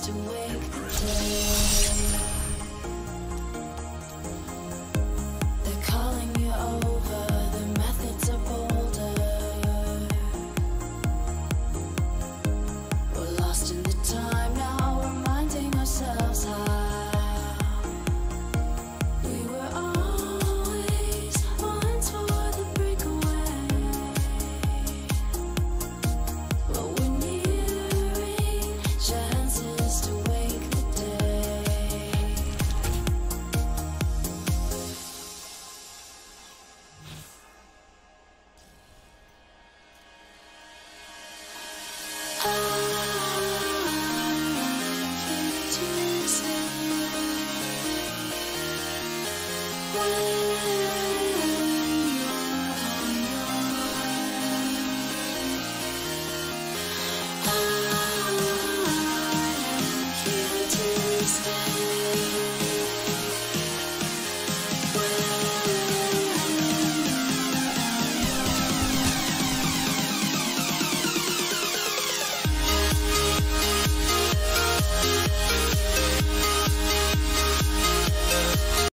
to wake the day.